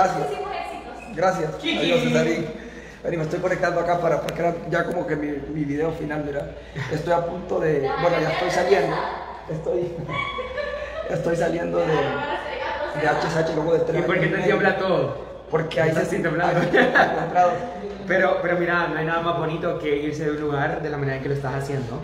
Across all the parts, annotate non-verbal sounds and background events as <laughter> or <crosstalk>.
gracias. Gracias. Adiós, Cesarín. Vení, me estoy conectando acá para, porque era ya como que mi, mi video final, mira. Estoy a punto de, bueno, ya estoy saliendo. Estoy, estoy saliendo de, de HSH luego de tres ¿Y por qué te tiembla todo? Porque ahí se temblando. siente encontrado. Pero, pero mira, no hay nada más bonito que irse de un lugar de la manera que lo estás haciendo.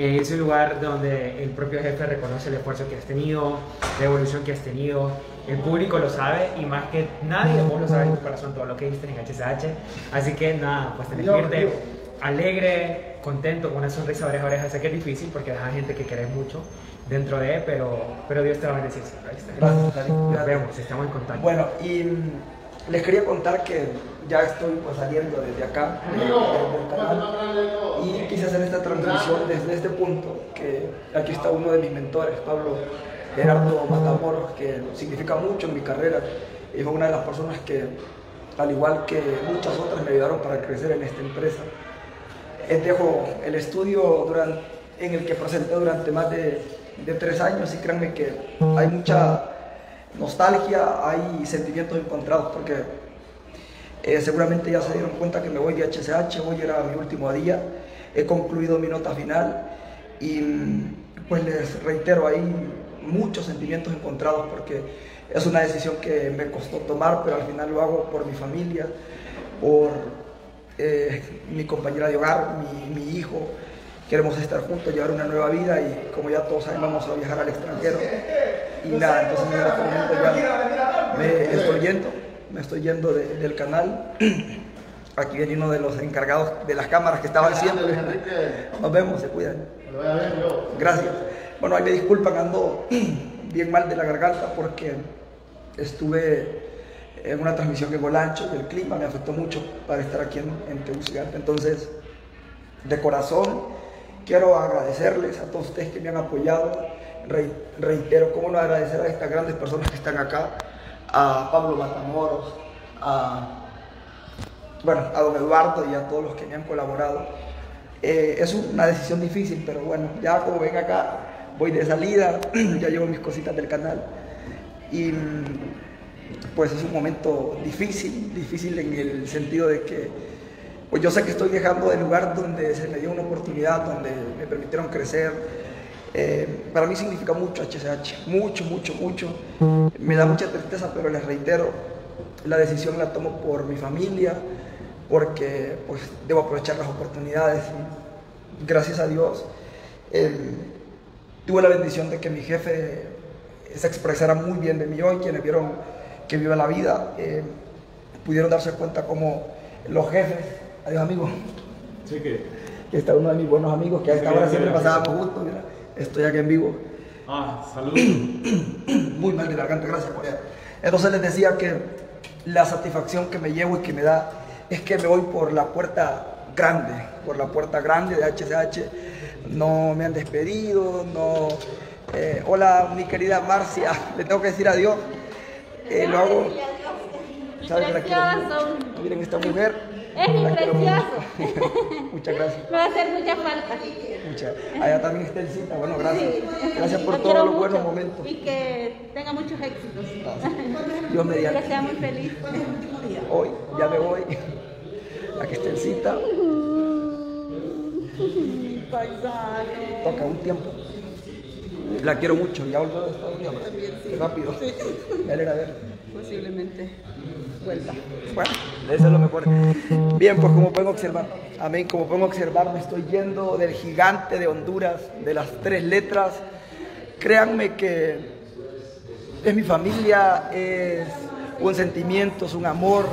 A un lugar donde el propio jefe reconoce el esfuerzo que has tenido, la evolución que has tenido. El público lo sabe y más que nadie, vos lo sabes en tu corazón todo lo que viste en HSH. Así que nada, pues tenés que irte alegre, contento, con una sonrisa oreja a oreja. Sé que es difícil porque dejas gente que querés mucho dentro de, pero, pero Dios te va a bendecir. Gracias. Nos vemos, estamos en contacto. Bueno, y les quería contar que ya estoy pues, saliendo desde acá, desde el canal, y quise hacer esta transmisión desde este punto, que aquí está uno de mis mentores, Pablo Gerardo Matamoros, que significa mucho en mi carrera, y fue una de las personas que, al igual que muchas otras, me ayudaron para crecer en esta empresa. Eh, Dejo el estudio duran- en el que presenté durante más de, de tres años y créanme que hay mucha nostalgia, hay sentimientos encontrados porque eh, seguramente ya se dieron cuenta que me voy de HCH, hoy era mi último día, he concluido mi nota final y pues les reitero, hay muchos sentimientos encontrados porque es una decisión que me costó tomar, pero al final lo hago por mi familia, por eh, mi compañera de hogar, mi hijo. Queremos estar juntos, llevar una nueva vida y como ya todos saben vamos a viajar al extranjero. Y nada, entonces en momento ya me estoy yendo, me estoy yendo de- del canal. <clears throat> Aquí viene uno de los encargados de las cámaras que estaban siempre. Nos vemos, se cuidan. Gracias. Bueno, ahí me disculpan, ando <clears throat> bien mal de la garganta porque estuve en una transmisión en Golancho y el clima me afectó mucho para estar aquí en, en Tegucigalpa. Entonces, de corazón, quiero agradecerles a todos ustedes que me han apoyado. Re- reitero, cómo no agradecer a estas grandes personas que están acá, a Pablo Matamoros, a, bueno, a don Eduardo y a todos los que me han colaborado. Eh, es una decisión difícil, pero bueno, ya como ven acá, voy de salida, <clears throat> ya llevo mis cositas del canal. Y mm, pues es un momento difícil, difícil en el sentido de que pues yo sé que estoy dejando el lugar donde se me dio una oportunidad, donde me permitieron crecer. Eh, para mí significa mucho HCH, mucho, mucho, mucho. Me da mucha tristeza, pero les reitero, la decisión la tomo por mi familia, porque pues debo aprovechar las oportunidades. Y gracias a Dios eh, tuve la bendición de que mi jefe se expresara muy bien de mí hoy, quienes vieron que viva la vida, eh, pudieron darse cuenta como los jefes, adiós amigos, Sí que. que está uno de mis buenos amigos, que a esta hora siempre pasábamos juntos, mira, estoy aquí en vivo, Ah, saludos. <clears throat> muy mal de la garganta, gracias por eso. Entonces les decía que la satisfacción que me llevo y que me da es que me voy por la puerta grande, por la puerta grande de HCH, no me han despedido, no... eh, hola, mi querida Marcia, <laughs> le tengo que decir adiós, Eh, lo hago... Miren esta mujer. Es mi precioso. <laughs> Muchas gracias. Me va a hacer mucha falta. Muchas. Allá también está el cita. Bueno, gracias. Gracias por todos los buenos momentos. Y que tenga muchos éxitos. Dios <laughs> Que mediante. sea muy feliz. Hoy ya me voy. Aquí está el cita. Paisano. Toca un tiempo. La quiero mucho. Ya volvió de Estados Unidos. Rápido. Me alegra ver. Posiblemente vuelva. Bueno, eso es lo mejor. Bien, pues como pueden observar, amén, como pueden observar, me estoy yendo del gigante de Honduras, de las tres letras. Créanme que es mi familia, es un sentimiento, es un amor,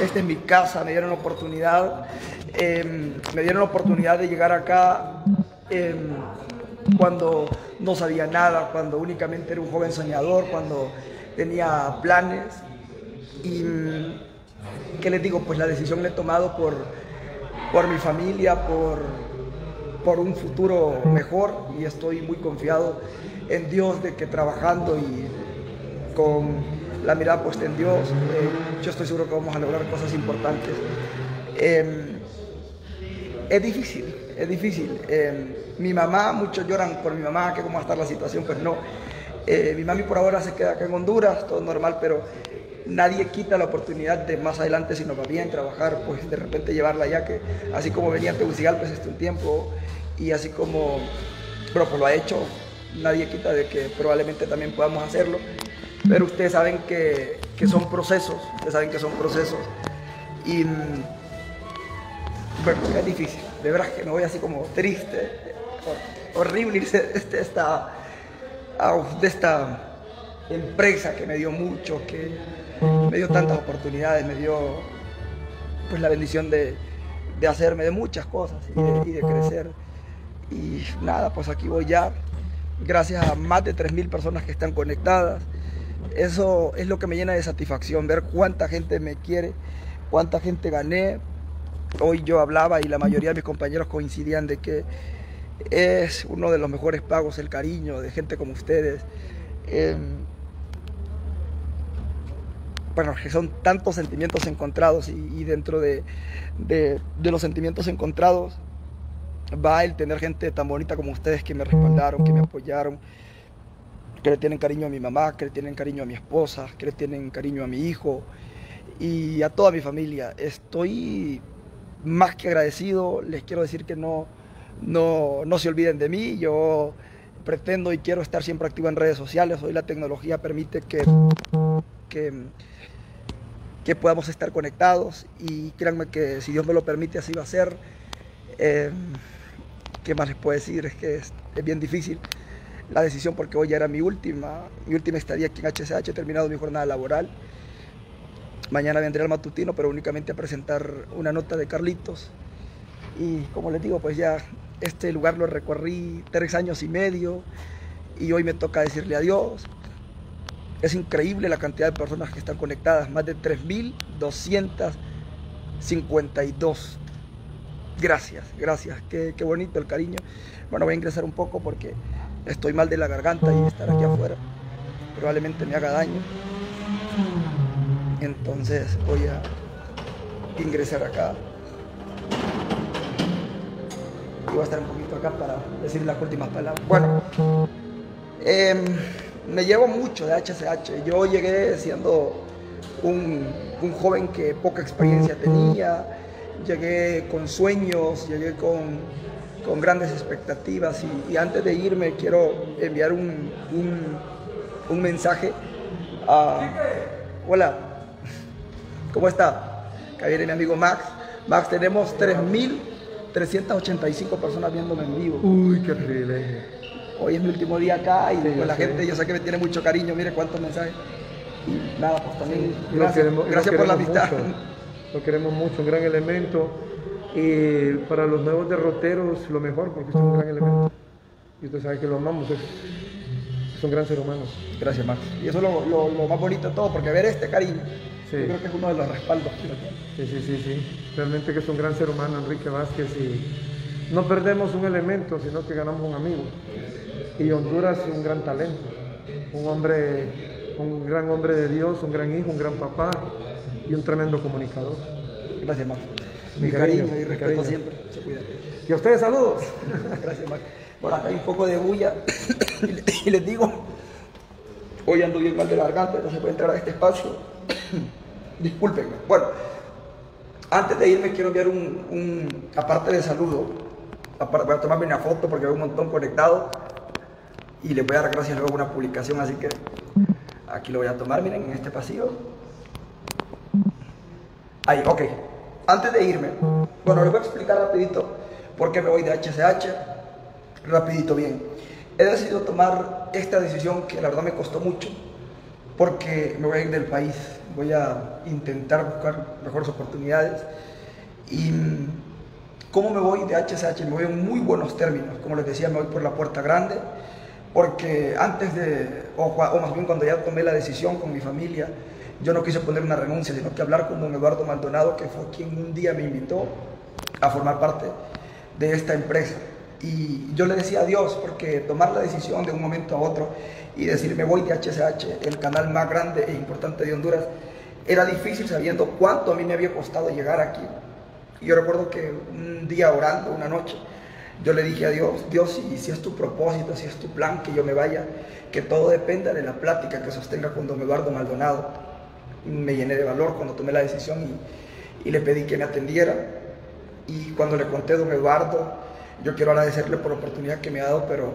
esta es mi casa, me dieron la oportunidad, eh, me dieron la oportunidad de llegar acá eh, cuando no sabía nada, cuando únicamente era un joven soñador, cuando tenía planes y ¿qué les digo? Pues la decisión la he tomado por, por mi familia, por, por un futuro mejor y estoy muy confiado en Dios de que trabajando y con la mirada puesta en Dios, eh, yo estoy seguro que vamos a lograr cosas importantes. Eh, es difícil, es difícil. Eh, mi mamá, muchos lloran por mi mamá, que cómo va a estar la situación, pues no. Eh, mi mami por ahora se queda acá en Honduras, todo normal, pero nadie quita la oportunidad de más adelante, si nos va bien, trabajar, pues de repente llevarla ya que así como venía a Tegucigalpa este un tiempo y así como, bueno, pues lo ha hecho, nadie quita de que probablemente también podamos hacerlo, pero ustedes saben que, que son procesos, ustedes saben que son procesos y bueno, es difícil, de verdad que me voy así como triste, hor- horrible irse este- esta, de esta empresa que me dio mucho, que me dio tantas oportunidades, me dio pues la bendición de, de hacerme de muchas cosas y de, y de crecer. Y nada, pues aquí voy ya, gracias a más de 3.000 personas que están conectadas. Eso es lo que me llena de satisfacción, ver cuánta gente me quiere, cuánta gente gané. Hoy yo hablaba y la mayoría de mis compañeros coincidían de que es uno de los mejores pagos el cariño de gente como ustedes. Em, bueno, que son tantos sentimientos encontrados y, dentro de, de- de los sentimientos encontrados va el tener gente tan bonita como ustedes que me respaldaron, que me apoyaron, que le tienen cariño a mi mamá, que le tienen cariño a mi esposa, que le tienen cariño a mi hijo y a toda mi familia. Estoy más que agradecido, les quiero decir que no, no, no se olviden de mí, yo pretendo y quiero estar siempre activo en redes sociales, hoy la tecnología permite que, que, que podamos estar conectados y créanme que si Dios me lo permite así va a ser. Eh, ¿Qué más les puedo decir? Es que es, bien difícil la decisión porque hoy ya era mi última, mi última estadía aquí en HCH, he terminado mi jornada laboral. Mañana vendré al matutino, pero únicamente a presentar una nota de Carlitos. Y como les digo, pues ya este lugar lo recorrí tres años y medio y hoy me toca decirle adiós. Es increíble la cantidad de personas que están conectadas, más de 3.252. Gracias, gracias, qué, qué bonito el cariño. Bueno, voy a ingresar un poco porque estoy mal de la garganta y estar aquí afuera probablemente me haga daño. Entonces voy a ingresar acá. Voy a estar un poquito acá para decir las últimas palabras. Bueno, em, me llevo mucho de HCH. Yo llegué siendo un, un joven que poca experiencia tenía, llegué con sueños, llegué con, con grandes expectativas y, antes de irme quiero enviar un, un- un mensaje a... Hola, ¿cómo está? Acá viene mi amigo Max. Max, tenemos 3.385 personas viéndome en vivo. Uy, qué privilegio. Hoy es mi último día acá y Sí, pues, la gente, yo sé que me tiene mucho cariño, mire cuántos mensajes. Y nada, pues también gracias, queremos- lo gracias por la amistad. mucho. Lo queremos mucho, un gran elemento. Y para los nuevos derroteros, lo mejor, porque es un gran elemento. Y usted sabe que lo amamos, es, es un gran ser humano. Gracias, Max. Y eso es lo, lo- lo más bonito de todo, porque ver este cariño, Sí. yo creo que es uno de los respaldos que uno tiene. Sí, sí, sí, sí. Realmente que es un gran ser humano, Enrique Vázquez, y no perdemos un elemento, sino que ganamos un amigo. Y Honduras un gran talento, un hombre, un gran hombre de Dios, un gran hijo, un gran papá y un tremendo comunicador. Gracias, Max. Mi Mi cariño, cariño, y respeto cariño. siempre. Se cuida. Y a ustedes saludos. <laughs> Gracias, Max. Bueno, acá hay un poco de bulla y <coughs> le- y les digo, hoy ando bien mal de la garganta, entonces voy a entrar a este espacio. <coughs> Discúlpenme. Bueno, antes de irme quiero enviar un, aparte de saludo, voy a tomarme una foto porque veo un montón conectado y les voy a dar gracias luego una publicación, así que aquí lo voy a tomar, miren, en este pasillo. Ahí, ok. Antes de irme, bueno, les voy a explicar rapidito por qué me voy de HCH. Rapidito, bien. He decidido tomar esta decisión que la verdad me costó mucho, porque me voy a ir del país. Voy a intentar buscar mejores oportunidades. Y ¿cómo me voy de HCH? Me voy en muy buenos términos. Como les decía, me voy por la puerta grande, porque antes de, o más bien cuando ya tomé la decisión con mi familia, yo no quise poner una renuncia, sino que hablar con don Eduardo Maldonado, que fue quien un día me invitó a formar parte de esta empresa. Y yo le decía a Dios, porque tomar la decisión de un momento a otro y decir me voy de HCH, el canal más grande e importante de Honduras, era difícil sabiendo cuánto a mí me había costado llegar aquí. Y yo recuerdo que un día orando, una noche, yo le dije a Dios, Dios, si, si es tu propósito, si es tu plan que yo me vaya, que todo dependa de la plática que sostenga con don Eduardo Maldonado. Me llené de valor cuando tomé la decisión y, y le pedí que me atendiera. Y cuando le conté a don Eduardo, yo quiero agradecerle por la oportunidad que me ha dado, pero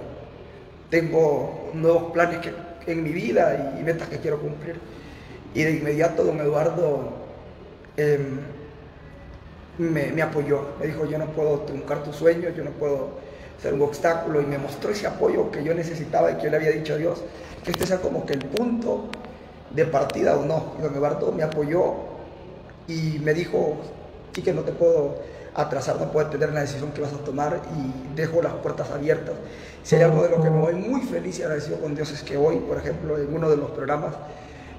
tengo nuevos planes que, en mi vida y, metas que quiero cumplir. Y de inmediato don Eduardo em, me, me, apoyó, me dijo, yo no puedo truncar tus sueños, yo no puedo ser un obstáculo, y me mostró ese apoyo que yo necesitaba y que yo le había dicho a Dios, que este sea como que el punto de partida o no. Y don Eduardo me apoyó y me dijo, sí que no te puedo atrasar, no puedes tener la decisión que vas a tomar y dejo las puertas abiertas. Si hay algo de lo que me voy muy feliz y agradecido con Dios es que hoy, por ejemplo, en uno de los programas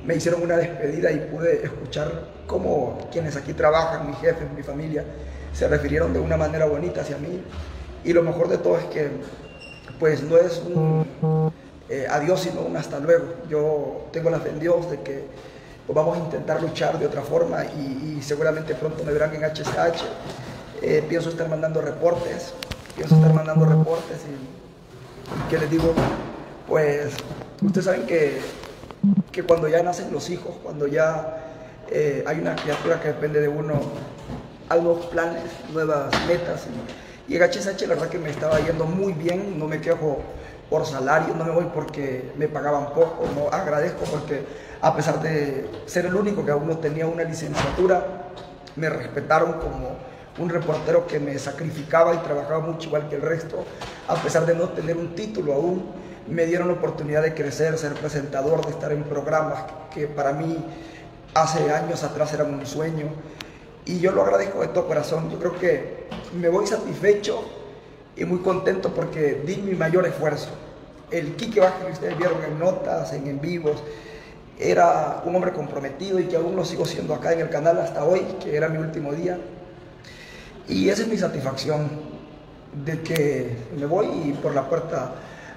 me hicieron una despedida y pude escuchar cómo quienes aquí trabajan, mi jefe, mi familia, se refirieron de una manera bonita hacia mí. Y lo mejor de todo es que, pues no es un eh, adiós, sino un hasta luego. Yo tengo la fe en Dios de que pues, vamos a intentar luchar de otra forma y, y seguramente pronto me verán en HSH eh, pienso estar mandando reportes, pienso estar mandando reportes y, que les digo, pues ustedes saben que, que, cuando ya nacen los hijos, cuando ya eh, hay una criatura que depende de uno, nuevos planes, nuevas metas. Y, y en HSH la verdad que me estaba yendo muy bien, no me quejo por salario, no me voy porque me pagaban poco, no agradezco porque a pesar de ser el único que aún no tenía una licenciatura, me respetaron como un reportero que me sacrificaba y trabajaba mucho igual que el resto, a pesar de no tener un título aún, me dieron la oportunidad de crecer, ser presentador, de estar en programas que para mí hace años atrás eran un sueño. Y yo lo agradezco de todo corazón. Yo creo que me voy satisfecho y muy contento porque di mi mayor esfuerzo. El Quique Vázquez que ustedes vieron en notas, en en vivos, era un hombre comprometido y que aún lo sigo siendo acá en el canal hasta hoy, que era mi último día. Y esa es mi satisfacción de que me voy por la puerta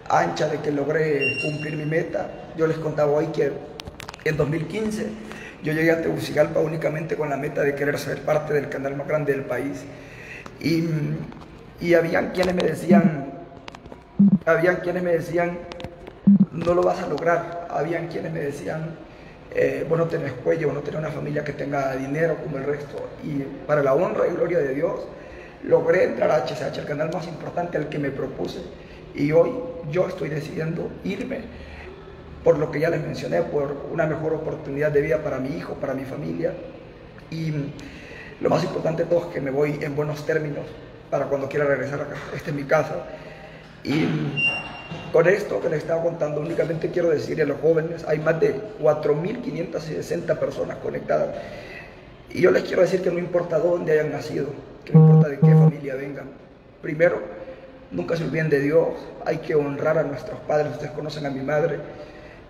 ancha, de que logré cumplir mi meta. Yo les contaba hoy que en 2015 yo llegué a Tegucigalpa únicamente con la meta de querer ser parte del canal más grande del país. Y, y habían quienes me decían, habían quienes me decían, no lo vas a lograr. Habían quienes me decían, eh, vos no tenés cuello, vos no tenés una familia que tenga dinero como el resto. Y para la honra y gloria de Dios, logré entrar a HSH, el canal más importante al que me propuse. Y hoy yo estoy decidiendo irme por lo que ya les mencioné, por una mejor oportunidad de vida para mi hijo, para mi familia. Y lo más importante de todo es que me voy en buenos términos para cuando quiera regresar acá. Esta es mi casa. Y con esto que les estaba contando, únicamente quiero decirle a los jóvenes, hay más de 4.560 personas conectadas. Y yo les quiero decir que no importa dónde hayan nacido, que no importa de qué familia vengan. Primero, nunca se olviden de Dios, hay que honrar a nuestros padres. Ustedes conocen a mi madre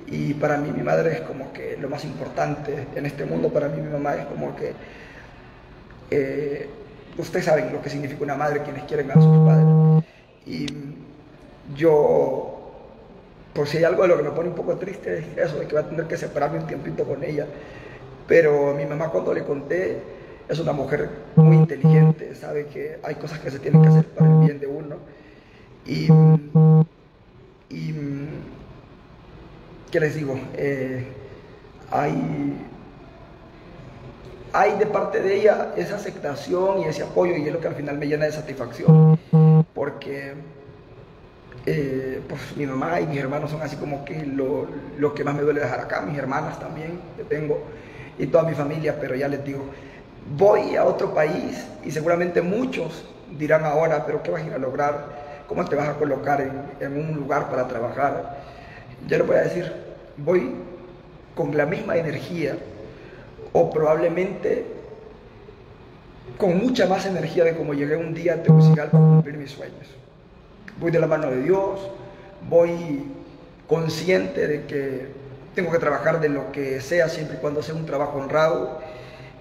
y para mí mi madre es como que lo más importante en este mundo. Para mí mi mamá es como que... Eh, ustedes saben lo que significa una madre, quienes quieren a sus padres. Y yo, por si hay algo de lo que me pone un poco triste, es eso, de que va a tener que separarme un tiempito con ella. Pero mi mamá cuando le conté, es una mujer muy inteligente, sabe que hay cosas que se tienen que hacer para el bien de uno. Y, y ¿qué les digo? Eh, hay, hay de parte de ella esa aceptación y ese apoyo y es lo que al final me llena de satisfacción. Porque eh, pues mi mamá y mis hermanos son así como que lo, lo, que más me duele dejar acá, mis hermanas también que tengo y toda mi familia, pero ya les digo, voy a otro país y seguramente muchos dirán ahora, pero ¿qué vas a ir a lograr? ¿Cómo te vas a colocar en, en un lugar para trabajar? Yo les voy a decir, voy con la misma energía o probablemente con mucha más energía de como llegué un día a Tegucigalpa para cumplir mis sueños voy de la mano de Dios, voy consciente de que tengo que trabajar de lo que sea siempre y cuando sea un trabajo honrado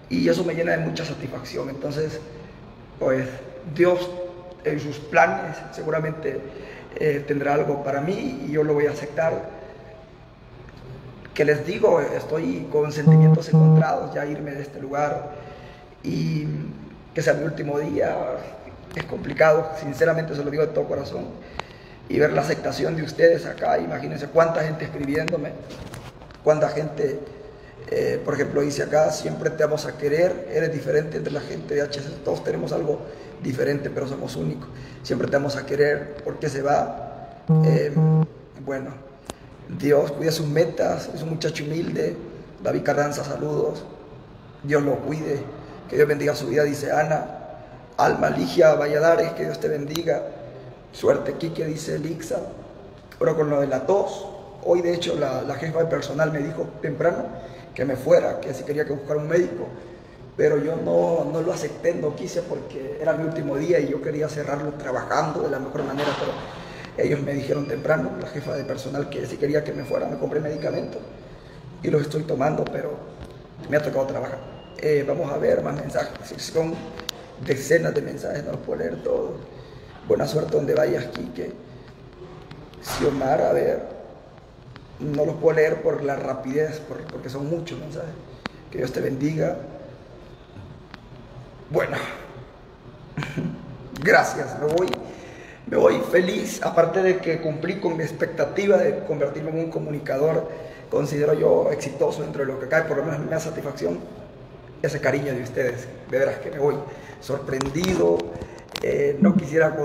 y eso me llena de mucha satisfacción. Entonces, pues Dios en sus planes seguramente eh, tendrá algo para mí y yo lo voy a aceptar. Que les digo, estoy con sentimientos encontrados ya irme de este lugar y que sea mi último día, es complicado, sinceramente se lo digo de todo corazón. Y ver la aceptación de ustedes acá, imagínense cuánta gente escribiéndome, cuánta gente, eh, por ejemplo, dice acá, siempre te vamos a querer, eres diferente entre la gente de HC, todos tenemos algo diferente, pero somos únicos. Siempre te vamos a querer, porque se va? Eh, bueno, Dios cuida sus metas, es un muchacho humilde. David Carranza, saludos. Dios lo cuide, que Dios bendiga su vida, dice Ana. Alma Ligia Valladares, que Dios te bendiga. Suerte, Quique, dice Lixa. Pero con lo de la tos, hoy de hecho la, la jefa de personal me dijo temprano que me fuera, que si quería que buscara un médico. Pero yo no, no lo acepté, no quise porque era mi último día y yo quería cerrarlo trabajando de la mejor manera, pero ellos me dijeron temprano, la jefa de personal, que si quería que me fuera, me compré medicamentos y los estoy tomando, pero me ha tocado trabajar. Eh, vamos a ver más mensajes, son decenas de mensajes, no los puedo leer todos. Buena suerte donde vayas, Quique. Xiomar, a ver, no los puedo leer por la rapidez, porque son muchos mensajes. Que Dios te bendiga. Bueno, <laughs> gracias, me voy, me voy feliz, aparte de que cumplí con mi expectativa de convertirme en un comunicador, considero yo exitoso dentro de lo que cae, por lo menos me da satisfacción ese cariño de ustedes, de veras que me voy sorprendido, eh, no quisiera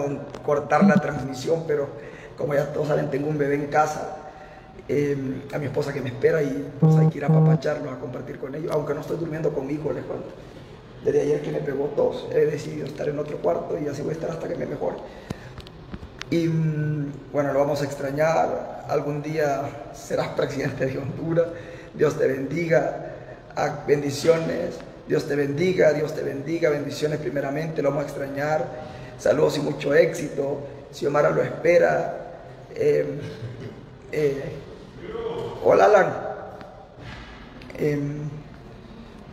cortar la transmisión, pero como ya todos saben, tengo un bebé en casa, eh, a mi esposa que me espera y pues hay que ir a papacharlo, a compartir con ellos, aunque no estoy durmiendo con mi hijo, les cuento. Desde ayer que me pegó tos, he decidido estar en otro cuarto y así voy a estar hasta que me mejore. Y mm, bueno, lo vamos a extrañar. Algún día serás presidente de Honduras. Dios te bendiga. Bendiciones. Dios te bendiga, Dios te bendiga. Bendiciones primeramente. Lo vamos a extrañar. Saludos y mucho éxito. Xiomara lo espera. Em, eh, hola, Alan. Em,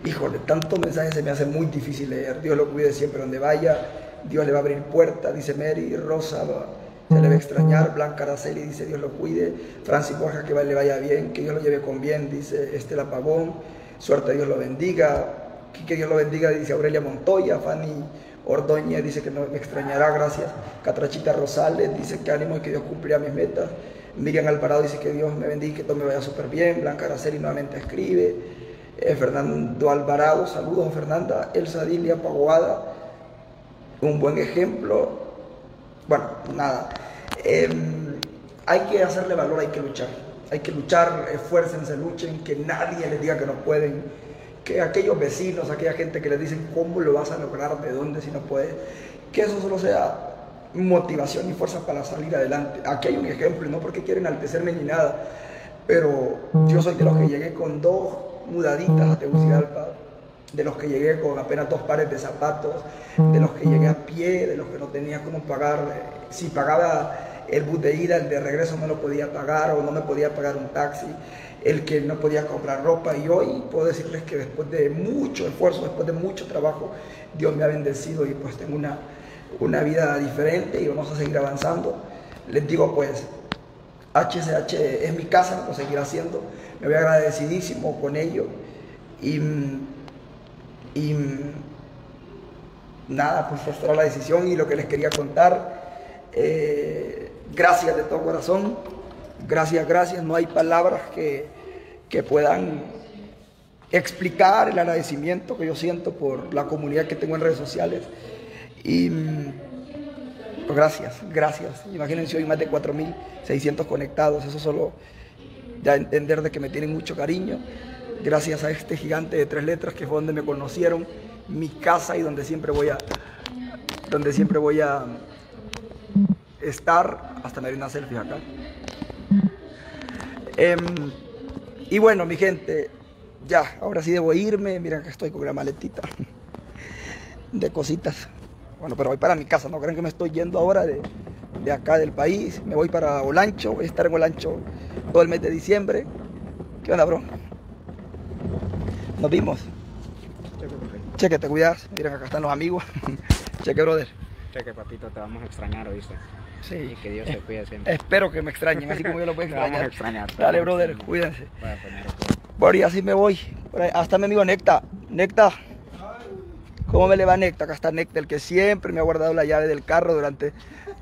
híjole, tantos mensajes se me hace muy difícil leer. Dios lo cuide siempre donde vaya. Dios le va a abrir puertas, dice Mary. Rosa se le va a extrañar. Blanca Araceli dice Dios lo cuide. Francis Borja que le vaya bien, que Dios lo lleve con bien, dice Estela Pavón. Suerte, Dios lo bendiga. Que Dios lo bendiga, dice Aurelia Montoya. Fanny Ordóñez dice que no me extrañará, gracias. Catrachita Rosales dice que ánimo y que Dios cumplirá mis metas. Miriam Alvarado dice que Dios me bendiga y que todo me vaya súper bien. Blanca Araceli nuevamente escribe. Eh, Fernando Alvarado, saludos Fernanda. Elsa Dilia Pagoada, un buen ejemplo. Bueno, nada. Em, hay que hacerle valor, hay que luchar. Hay que luchar, esfuércense, luchen, que nadie les diga que no pueden. Que aquellos vecinos, aquella gente que les dicen cómo lo vas a lograr, de dónde si no puedes, que eso solo sea motivación y fuerza para salir adelante. Aquí hay un ejemplo, no porque quieren enaltecerme ni nada, pero yo soy de los que llegué con dos mudaditas a Tegucigalpa, de los que llegué con apenas dos pares de zapatos, de los que llegué a pie, de los que no tenía cómo pagar, eh, si pagaba el bus de ida, el de regreso no lo podía pagar o no me podía pagar un taxi, el que no podía comprar ropa y hoy puedo decirles que después de mucho esfuerzo, después de mucho trabajo, Dios me ha bendecido y pues tengo una, una vida diferente y vamos a seguir avanzando. Les digo pues, HCH es mi casa, lo seguiré haciendo, me voy agradecidísimo con ello y, y nada, pues esta era la decisión y lo que les quería contar. Eh, gracias de todo corazón, gracias, gracias, no hay palabras que, que puedan explicar el agradecimiento que yo siento por la comunidad que tengo en redes sociales. Y pues gracias, gracias. Imagínense hoy más de 4.600 conectados, eso solo ya entender de que me tienen mucho cariño. Gracias a este gigante de tres letras que fue donde me conocieron, mi casa y donde siempre voy a, donde siempre voy a estar. Hasta me di una selfie acá. Em, y bueno, mi gente, ya, ahora sí debo irme. Miren que estoy con una maletita <laughs> de cositas. Bueno, pero voy para mi casa, no creen que me estoy yendo ahora de, de acá del país. Me voy para Olancho, voy a estar en Olancho todo el mes de diciembre. ¿Qué onda, bro? Nos vimos. Cheque, te cuidas. Miren, acá están los amigos. <laughs> Cheque, brother. Cheque, papito, te vamos a extrañar, ¿oíste? Sí. Y que Dios te cuide siempre. Espero que me extrañen, así como yo lo <laughs> voy a Te vamos extrañar. a extrañar. Dale, brother, extrañar. cuídense. Bueno, y así me voy. Hasta mi amigo Necta. Necta. ¿Cómo me le va Necta? Acá está Necta, el que siempre me ha guardado la llave del carro durante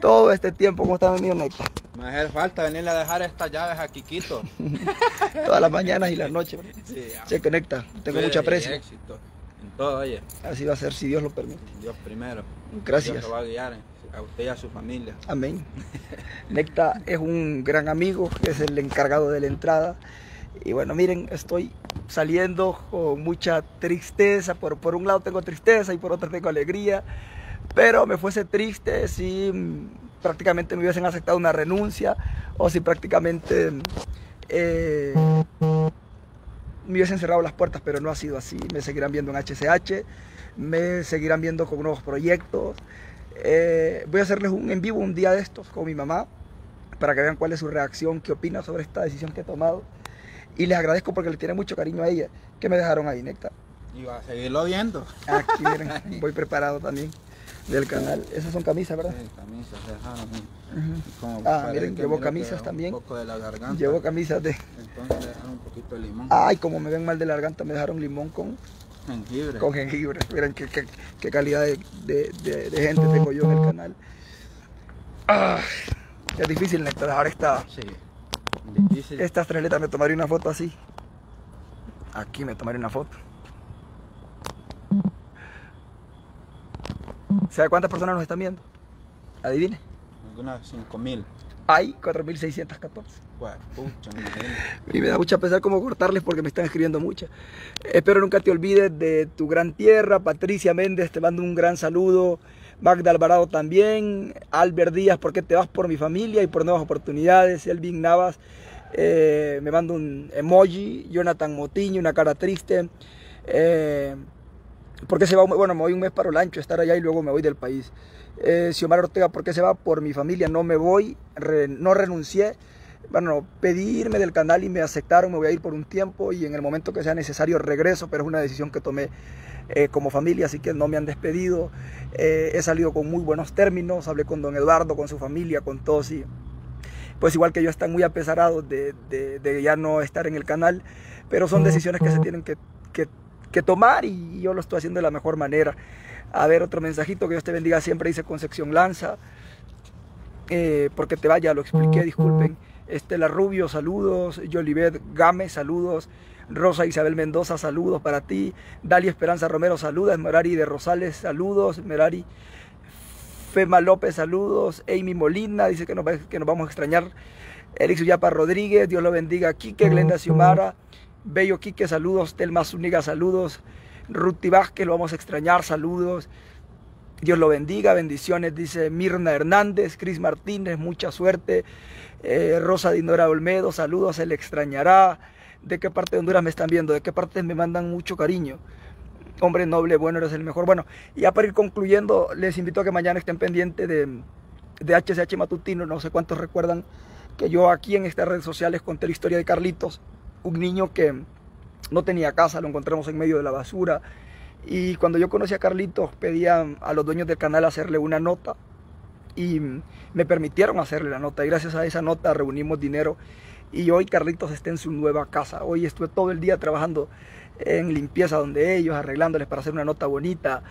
todo este tiempo. ¿Cómo está mi amigo Necta? Me hace falta venirle a dejar estas llaves a Kikito. <laughs> Todas las mañanas y las noches. Sí, Che, que Necta, tengo y aprecio. éxito todo, oye. Así va a ser si Dios lo permite. Dios primero. Gracias. Dios lo va a guiar a usted y a su familia. Amén. <laughs> Necta es un gran amigo, es el encargado de la entrada. Y bueno, miren, estoy saliendo con mucha tristeza. Por, por un lado tengo tristeza y por otro tengo alegría. Pero me fuese triste si prácticamente me hubiesen aceptado una renuncia o si prácticamente eh, me hubiesen cerrado las puertas, pero no ha sido así. Me seguirán viendo en HCH, me seguirán viendo con nuevos proyectos. Eh, voy a hacerles un en vivo un día de estos con mi mamá para que vean cuál es su reacción, qué opina sobre esta decisión que he tomado. Y les agradezco porque le tiene mucho cariño a ella, que me dejaron ahí, Necta. Y va a seguirlo viendo. Aquí miren, <laughs> voy preparado también del canal. Esas son camisas, ¿verdad? Sí, camisas, dejaron. Ujú. Como Ah, miren, llevo camisas también. Un poco de la garganta. Llevo camisas de... Entonces dejaron un poquito de limón. Ay, como me ven mal de la garganta, me dejaron limón con, Jengibre. con jengibre. Miren qué, qué- qué calidad de, de- de- de gente tengo yo en el canal. Ah, es difícil, Nectar, dejar esta, Sí. Difícil. estas tres letras. Me tomaré una foto así. Aquí me tomaré una foto. ¿Sabe cuántas personas nos están viendo? Adivine. Algunas 5000. Hay 4.614. Pues, pucha, imagínate. Y me da mucha pesar como cortarles porque me están escribiendo muchas. Espero nunca te olvides de tu gran tierra. Patricia Méndez, te mando un gran saludo. Magda Alvarado también. Albert Díaz, porque te vas por mi familia y por nuevas oportunidades. Elvin Navas, eh, me manda un emoji. Jonathan Motiño, una cara triste. Eh, porque se va? Bueno, me voy un mes para Olancho, estar allá y luego me voy del país. Eh, Xiomara Ortega, ¿por qué se va? Por mi familia, no me voy, re- no renuncié. Bueno, pedí irme del canal y me aceptaron, me voy a ir por un tiempo y en el momento que sea necesario regreso, pero es una decisión que tomé eh, como familia, así que no me han despedido. Eh, he salido con muy buenos términos, hablé con don Eduardo, con su familia, con todos y pues igual que yo están muy apesarados de, de- de ya no estar en el canal, pero son decisiones que se tienen que, que- que tomar y yo lo estoy haciendo de la mejor manera. A ver, otro mensajito, que Dios te bendiga, siempre dice Concepción Lanza, eh, porque te vaya, lo expliqué, disculpen. Estela Rubio, saludos. Yolivet Gámez, saludos. Rosa Isabel Mendoza, saludos para ti. Dalia Esperanza Romero, saludos. Merari de Rosales, saludos. Merari Fema López, saludos. Amy Molina dice que nos, que nos vamos a extrañar. Eric Suyapa Rodríguez, Dios lo bendiga. Quique Glenda Xiomara, Bello Quique, saludos. Telma Zúñiga, saludos. Ruti Vázquez, lo vamos a extrañar, saludos. Dios lo bendiga, bendiciones, dice Mirna Hernández, Cris Martínez, mucha suerte. Eh, Rosa Dinora Olmedo, saludos, se le extrañará. ¿De qué parte de Honduras me están viendo? ¿De qué parte me mandan mucho cariño? Hombre noble, bueno, eres el mejor. Bueno, y ya para ir concluyendo, les invito a que mañana estén pendientes de, de HCH Matutino. No sé cuántos recuerdan que yo aquí en estas redes sociales conté la historia de Carlitos, un niño que no tenía casa, lo encontramos en medio de la basura. Y cuando yo conocí a Carlitos, pedía a los dueños del canal hacerle una nota y me permitieron hacerle la nota. Y gracias a esa nota reunimos dinero. Y hoy Carlitos está en su nueva casa. Hoy estuve todo el día trabajando en limpieza donde ellos, arreglándoles para hacer una nota bonita.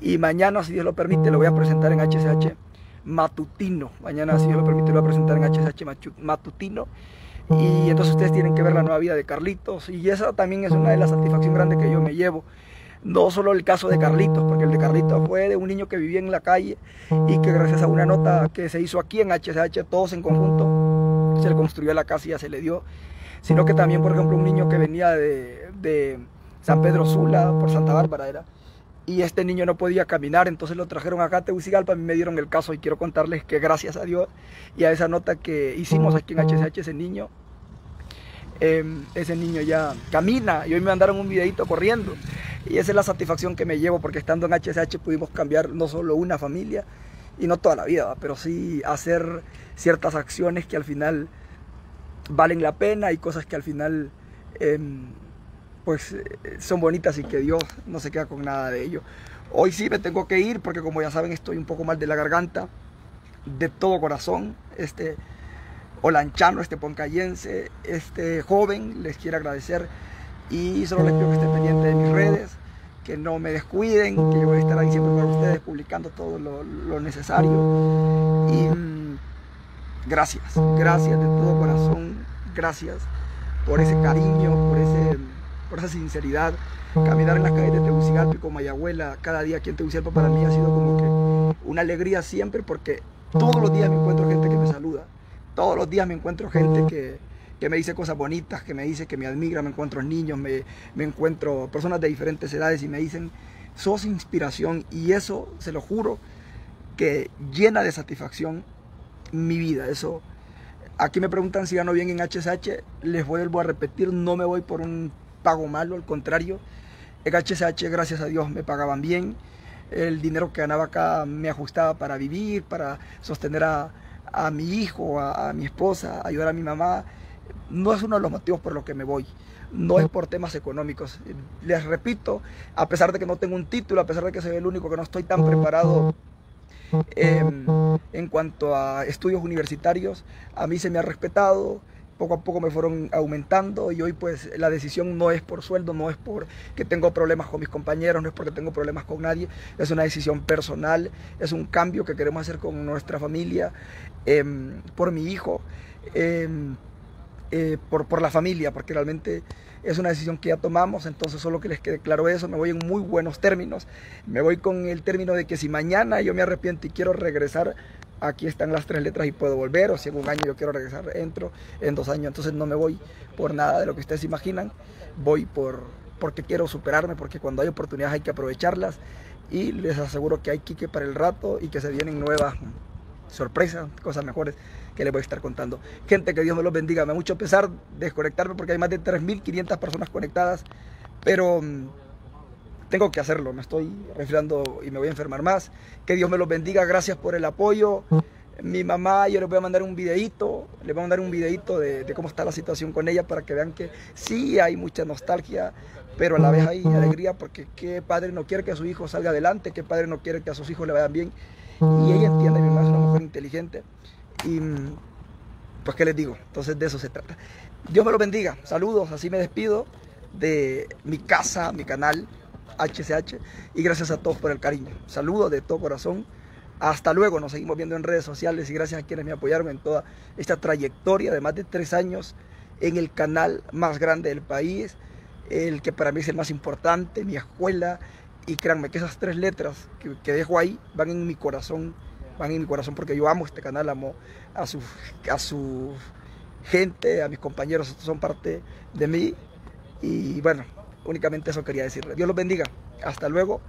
Y mañana, si Dios lo permite, lo voy a presentar en HCH Matutino. Mañana, si Dios lo permite, lo voy a presentar en HCH Matutino. Y entonces ustedes tienen que ver la nueva vida de Carlitos. Y esa también es una de las satisfacciones grandes que yo me llevo. No solo el caso de Carlitos, porque el de Carlitos fue de un niño que vivía en la calle y que gracias a una nota que se hizo aquí en HCH, todos en conjunto, se le construyó la casa y ya se le dio. Sino que también, por ejemplo, un niño que venía de, de San Pedro Sula, por Santa Bárbara era, y este niño no podía caminar, entonces lo trajeron acá a Tegucigalpa, a mí me dieron el caso y quiero contarles que gracias a Dios y a esa nota que hicimos aquí en HCH, ese niño, eh, ese niño ya camina y hoy me mandaron un videito corriendo. Y esa es la satisfacción que me llevo porque estando en HCH pudimos cambiar no solo una familia y no toda la vida, pero sí hacer ciertas acciones que al final valen la pena y cosas que al final eh, pues eh, son bonitas y que Dios no se queda con nada de ello. Hoy sí me tengo que ir porque como ya saben estoy un poco mal de la garganta, de todo corazón. Este olanchano, este poncayense, este joven, les quiero agradecer y solo les pido que estén pendientes de mis redes, que no me descuiden, que yo voy a estar ahí siempre para ustedes publicando todo lo, lo necesario. Y mm, gracias, gracias de todo corazón, gracias por ese cariño, por, ese, por esa sinceridad. Caminar en las calles de Tegucigalpa con Mayagüela cada día aquí en Tegucigalpa para mí ha sido como que una alegría siempre porque todos los días me encuentro gente que me saluda, todos los días me encuentro gente que, que me dice cosas bonitas, que me dice que me admira, me encuentro niños, me, me encuentro personas de diferentes edades y me dicen, sos inspiración y eso, se lo juro, que llena de satisfacción mi vida. Eso, aquí me preguntan si gano bien en HSH, les vuelvo a repetir, no me voy por un pago malo, al contrario, en HSH, gracias a Dios, me pagaban bien, el dinero que ganaba acá me ajustaba para vivir, para sostener a, a mi hijo, a, a mi esposa, ayudar a mi mamá, no es uno de los motivos por los que me voy. No es por temas económicos. Les repito, a pesar de que no tengo un título, a pesar de que soy el único que no estoy tan preparado eh, en cuanto a estudios universitarios, a mí se me ha respetado, poco a poco me fueron aumentando y hoy pues la decisión no es por sueldo, no es por que tengo problemas con mis compañeros, no es porque tengo problemas con nadie, es una decisión personal, es un cambio que queremos hacer con nuestra familia, eh, por mi hijo. Eh, eh, por, por, la familia, porque realmente es una decisión que ya tomamos, entonces solo que les quede claro eso, me voy en muy buenos términos, me voy con el término de que si mañana yo me arrepiento y quiero regresar, aquí están las tres letras y puedo volver, o si en un año yo quiero regresar, entro, en dos años, entonces no me voy por nada de lo que ustedes imaginan, voy por, porque quiero superarme, porque cuando hay oportunidades hay que aprovecharlas y les aseguro que hay Kike para el rato y que se vienen nuevas sorpresas, cosas mejores que les voy a estar contando. Gente, que Dios me los bendiga. Me da mucho pesar desconectarme porque hay más de 3.500 personas conectadas, pero mm, tengo que hacerlo. Me estoy resfriando y me voy a enfermar más. Que Dios me los bendiga. Gracias por el apoyo. Mi mamá, yo les voy a mandar un videito, les voy a mandar un videito de, cómo está la situación con ella para que vean que sí hay mucha nostalgia, pero a la vez hay alegría porque qué padre no quiere que su hijo salga adelante, qué padre no quiere que a sus hijos le vayan bien. Y ella entiende, mi mamá es una mujer inteligente. Y pues, ¿qué les digo? Entonces de eso se trata. Dios me lo bendiga. Saludos, así me despido de mi casa, mi canal HCH. Y gracias a todos por el cariño. Saludos de todo corazón. Hasta luego, nos seguimos viendo en redes sociales y gracias a quienes me apoyaron en toda esta trayectoria de más de tres años en el canal más grande del país, el que para mí es el más importante, mi escuela. Y créanme que esas tres letras que, dejo ahí van en mi corazón van en mi corazón porque yo amo este canal, amo a su, a su gente, a mis compañeros, son parte de mí. Y bueno, únicamente eso quería decirles. Dios los bendiga. Hasta luego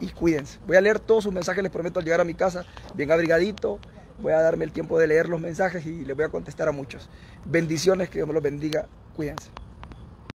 y cuídense. Voy a leer todos sus mensajes, les prometo al llegar a mi casa, bien abrigadito. Voy a darme el tiempo de leer los mensajes y les voy a contestar a muchos. Bendiciones, que Dios me los bendiga. Cuídense.